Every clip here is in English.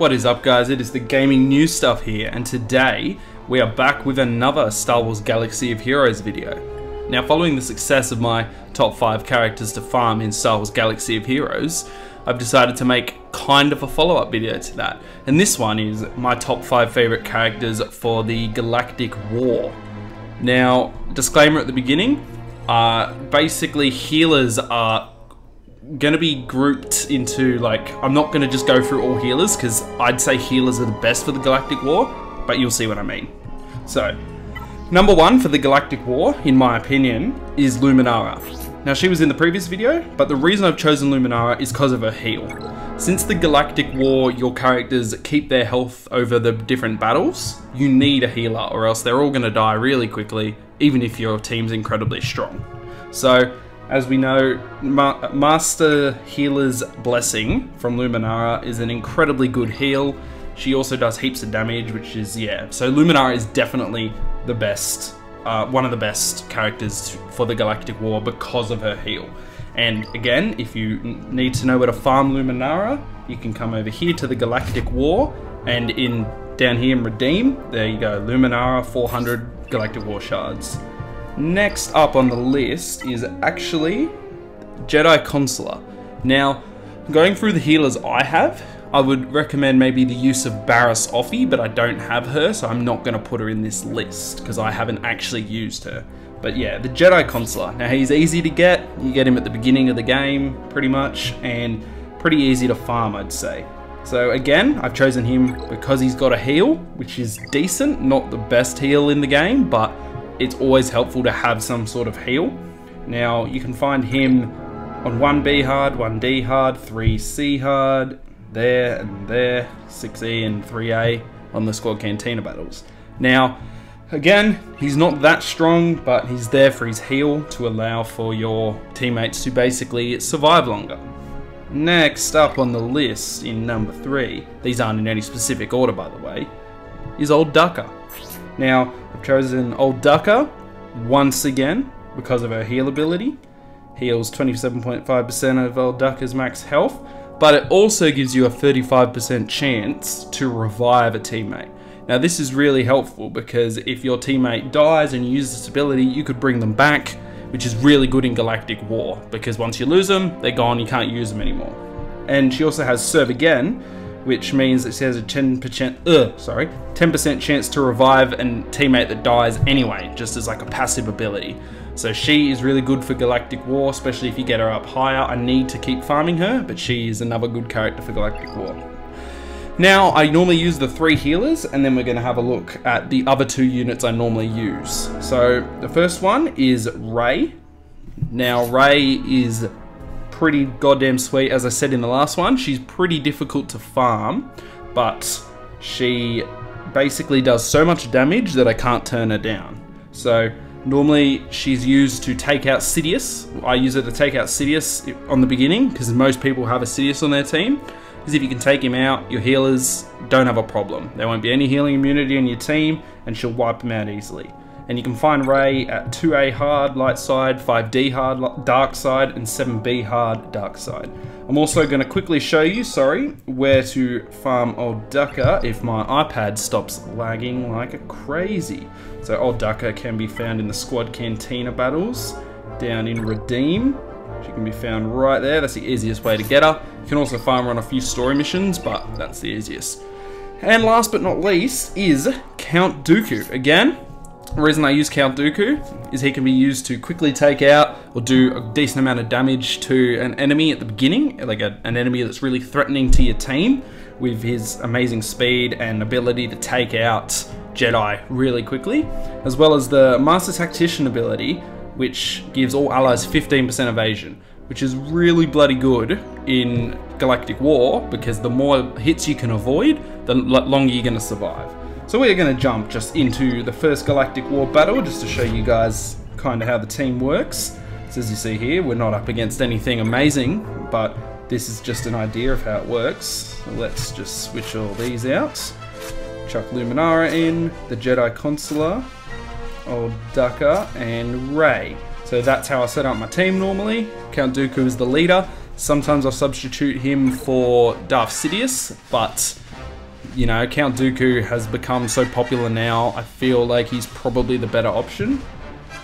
What is up guys, it is the Gaming News Stuff here, and today we are back with another Star Wars Galaxy of Heroes video. Now following the success of my top 5 characters to farm in Star Wars Galaxy of Heroes, I've decided to make kind of a follow-up video to that. And this one is my top 5 favourite characters for the Galactic War. Now, disclaimer at the beginning, uh, basically healers are going to be grouped into like I'm not going to just go through all healers because I'd say healers are the best for the Galactic War, but you'll see what I mean. So, number one for the Galactic War, in my opinion, is Luminara. Now she was in the previous video, but the reason I've chosen Luminara is because of her heal. Since the Galactic War, your characters keep their health over the different battles, you need a healer or else they're all going to die really quickly, even if your team's incredibly strong. So as we know, Ma Master Healer's Blessing from Luminara is an incredibly good heal. She also does heaps of damage, which is, yeah. So Luminara is definitely the best, uh, one of the best characters for the Galactic War because of her heal. And again, if you need to know where to farm Luminara, you can come over here to the Galactic War and in down here in Redeem, there you go, Luminara 400 Galactic War Shards. Next up on the list is actually Jedi Consular. Now, going through the healers I have, I would recommend maybe the use of Barriss Offee, but I don't have her, so I'm not going to put her in this list because I haven't actually used her. But yeah, the Jedi Consular. Now he's easy to get. You get him at the beginning of the game, pretty much, and pretty easy to farm, I'd say. So again, I've chosen him because he's got a heal, which is decent, not the best heal in the game, but it's always helpful to have some sort of heal. Now, you can find him on 1B hard, 1D hard, 3C hard, there and there, 6E and 3A on the Squad Cantina battles. Now, again, he's not that strong, but he's there for his heal to allow for your teammates to basically survive longer. Next up on the list in number 3, these aren't in any specific order by the way, is Old Daka. Now, I've chosen Old Daka once again because of her heal ability. Heals 27.5% of Old Daka's max health, but it also gives you a 35% chance to revive a teammate. Now this is really helpful because if your teammate dies and you use this ability, you could bring them back, which is really good in Galactic War because once you lose them, they're gone, you can't use them anymore. And she also has Serve Again, which means it has a 10% uh, sorry 10% chance to revive a teammate that dies anyway just as like a passive ability. So she is really good for galactic war especially if you get her up higher. I need to keep farming her but she is another good character for galactic war. Now i normally use the three healers and then we're going to have a look at the other two units i normally use. So the first one is Rey now Rey is pretty goddamn sweet. As I said in the last one, she's pretty difficult to farm, but she basically does so much damage that I can't turn her down. So normally she's used to take out Sidious. I use her to take out Sidious on the beginning because most people have a Sidious on their team. Because if you can take him out, your healers don't have a problem. There won't be any healing immunity on your team and she'll wipe them out easily. And you can find Rey at 2A hard, light side, 5D hard, dark side, and 7B hard, dark side. I'm also going to quickly show you, sorry, where to farm Old Daka if my iPad stops lagging like a crazy. So Old Daka can be found in the Squad Cantina battles, down in Redeem. She can be found right there, that's the easiest way to get her. You can also farm her on a few story missions, but that's the easiest. And last but not least is Count Dooku. Again, the reason I use Count Dooku is he can be used to quickly take out or do a decent amount of damage to an enemy at the beginning, like a, an enemy that's really threatening to your team with his amazing speed and ability to take out Jedi really quickly, as well as the Master Tactician ability, which gives all allies 15% evasion, which is really bloody good in Galactic War because the more hits you can avoid, the longer you're going to survive. So we're going to jump just into the first Galactic War battle just to show you guys kind of how the team works. So as you see here, we're not up against anything amazing, but this is just an idea of how it works. Let's just switch all these out. Chuck Luminara in, the Jedi Consular, Old Daka, and Rey. So that's how I set up my team normally. Count Dooku is the leader. Sometimes I'll substitute him for Darth Sidious, but you know, Count Dooku has become so popular now, I feel like he's probably the better option.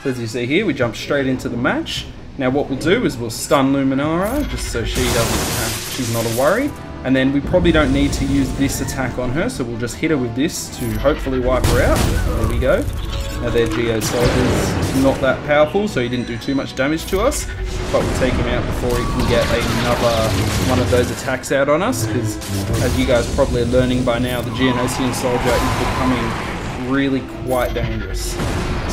So as you see here, we jump straight into the match. Now what we'll do is we'll stun Luminara, just so she doesn't have, she's not a worry. And then we probably don't need to use this attack on her, so we'll just hit her with this to hopefully wipe her out. There we go. Now their Geo Soldier's not that powerful, so he didn't do too much damage to us. But we'll take him out before he can get another one of those attacks out on us, because as you guys probably are learning by now, the Geonosian Soldier is becoming really quite dangerous.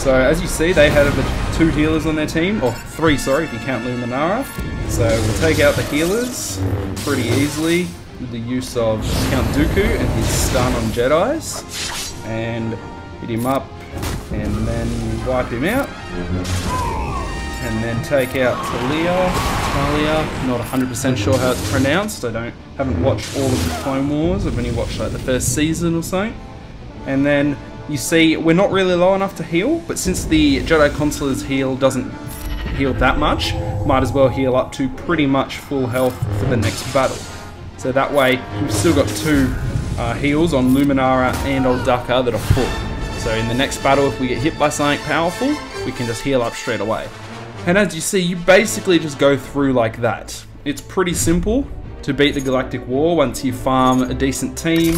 So as you see, they had two healers on their team, or three, sorry, if you count Luminara. So we'll take out the healers pretty easily with the use of Count Dooku and his stun on Jedi's. And hit him up and then wipe him out. And then take out Talia, Talia, not 100% sure how it's pronounced. I don't haven't watched all of the Clone Wars. I've only watched like the first season or something. And then you see we're not really low enough to heal, but since the Jedi Consular's heal doesn't heal that much, might as well heal up to pretty much full health for the next battle. So that way we've still got two uh, heals on Luminara and on Daka that are full. So in the next battle, if we get hit by something powerful, we can just heal up straight away. And as you see, you basically just go through like that. It's pretty simple to beat the Galactic War once you farm a decent team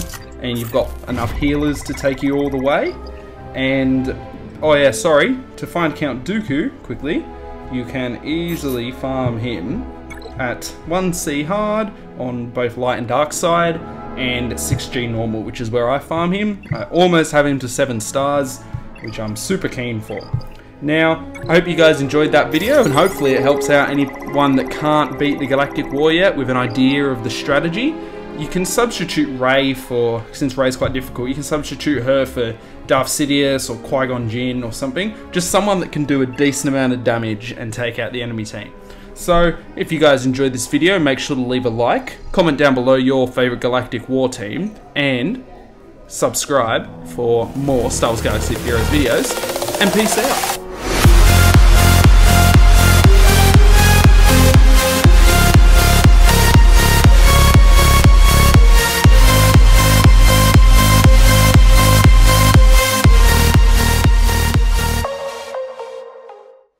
and you've got enough healers to take you all the way. And, oh yeah, sorry, to find Count Dooku quickly, you can easily farm him at 1C hard on both light and dark side, and 6G normal, which is where I farm him. I almost have him to 7 stars, which I'm super keen for. Now, I hope you guys enjoyed that video and hopefully it helps out anyone that can't beat the Galactic War yet with an idea of the strategy. You can substitute Rey for, since Rey's quite difficult, you can substitute her for Darth Sidious or Qui-Gon Jinn or something. Just someone that can do a decent amount of damage and take out the enemy team. So, if you guys enjoyed this video, make sure to leave a like, comment down below your favourite Galactic War team, and subscribe for more Star Wars Galaxy Heroes videos, and peace out.